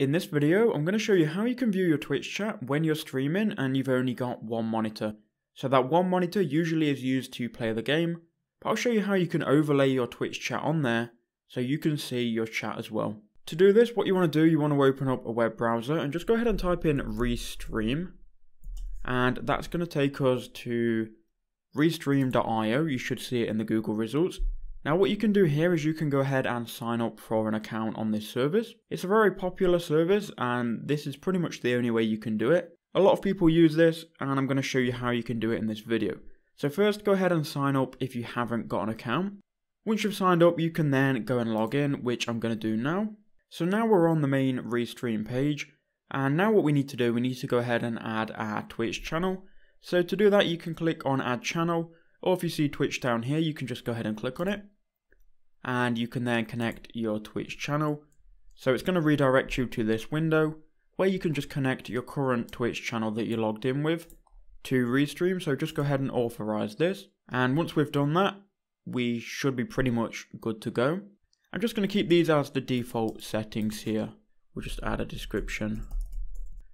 In this video, I'm going to show you how you can view your Twitch chat when you're streaming and you've only got one monitor. So that one monitor usually is used to play the game, but I'll show you how you can overlay your Twitch chat on there so you can see your chat as well. To do this, what you want to do, you want to open up a web browser and just go ahead and type in Restream. And that's going to take us to restream.io. You should see it in the Google results. Now what you can do here is you can go ahead and sign up for an account on this service. It's a very popular service and this is pretty much the only way you can do it. A lot of people use this and I'm going to show you how you can do it in this video. So first go ahead and sign up if you haven't got an account. Once you've signed up you can then go and log in which I'm going to do now. So now we're on the main Restream page and now what we need to do we need to go ahead and add our Twitch channel. So to do that you can click on add channel or if you see Twitch down here, you can just go ahead and click on it. And you can then connect your Twitch channel. So it's going to redirect you to this window where you can just connect your current Twitch channel that you're logged in with to Restream. So just go ahead and authorize this. And once we've done that, we should be pretty much good to go. I'm just going to keep these as the default settings here. We'll just add a description.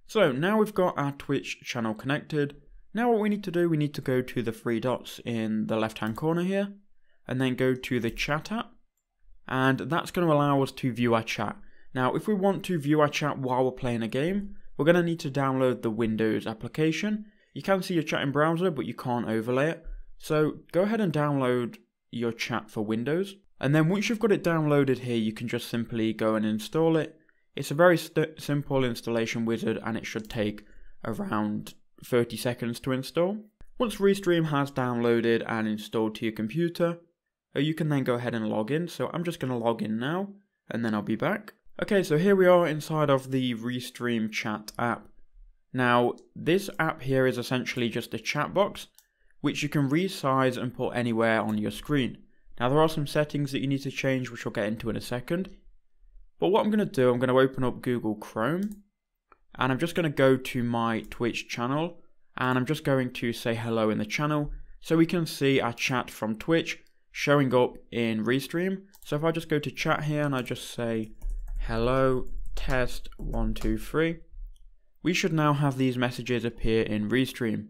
So now we've got our Twitch channel connected. Now what we need to do, we need to go to the three dots in the left hand corner here, and then go to the chat app, and that's going to allow us to view our chat. Now if we want to view our chat while we're playing a game, we're going to need to download the Windows application. You can see your chat in browser, but you can't overlay it. So go ahead and download your chat for Windows. And then once you've got it downloaded here, you can just simply go and install it. It's a very simple installation wizard and it should take around 30 seconds to install. Once Restream has downloaded and installed to your computer, uh, you can then go ahead and log in. So I'm just going to log in now and then I'll be back. Okay, so here we are inside of the Restream chat app. Now, this app here is essentially just a chat box, which you can resize and put anywhere on your screen. Now, there are some settings that you need to change, which we'll get into in a second. But what I'm going to do, I'm going to open up Google Chrome and I'm just going to go to my Twitch channel and I'm just going to say hello in the channel so we can see our chat from Twitch showing up in Restream. So if I just go to chat here and I just say hello test 123 we should now have these messages appear in Restream.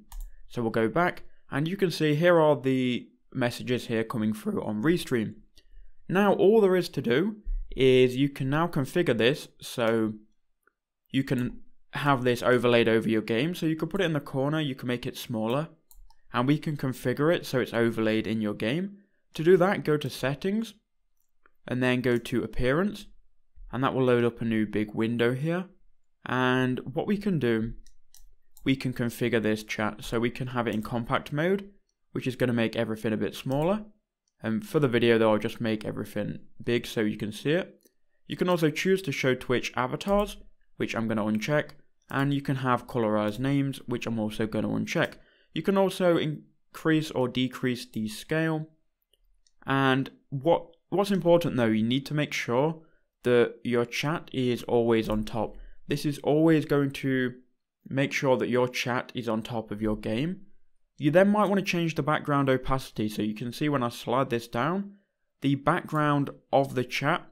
So we'll go back and you can see here are the messages here coming through on Restream. Now all there is to do is you can now configure this so you can have this overlaid over your game. So you could put it in the corner, you can make it smaller, and we can configure it so it's overlaid in your game. To do that, go to settings, and then go to appearance, and that will load up a new big window here. And what we can do, we can configure this chat so we can have it in compact mode, which is going to make everything a bit smaller. And for the video though, I'll just make everything big so you can see it. You can also choose to show Twitch avatars, which I'm going to uncheck, and you can have colorized names, which I'm also going to uncheck. You can also increase or decrease the scale. And what what's important though, you need to make sure that your chat is always on top. This is always going to make sure that your chat is on top of your game. You then might want to change the background opacity so you can see when I slide this down, the background of the chat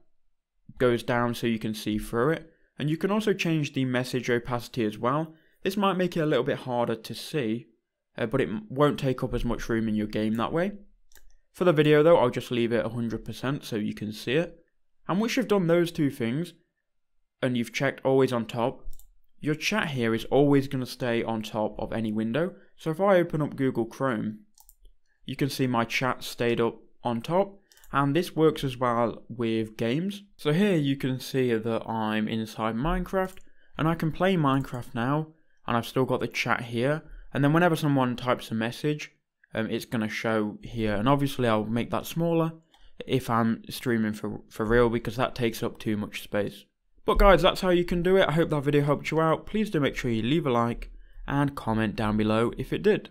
goes down so you can see through it. And you can also change the message opacity as well. This might make it a little bit harder to see, uh, but it won't take up as much room in your game that way. For the video though, I'll just leave it 100% so you can see it. And once you've done those two things, and you've checked always on top, your chat here is always going to stay on top of any window. So if I open up Google Chrome, you can see my chat stayed up on top and this works as well with games. So here you can see that I'm inside Minecraft and I can play Minecraft now and I've still got the chat here and then whenever someone types a message um, it's going to show here and obviously I'll make that smaller if I'm streaming for, for real because that takes up too much space. But guys that's how you can do it, I hope that video helped you out, please do make sure you leave a like and comment down below if it did.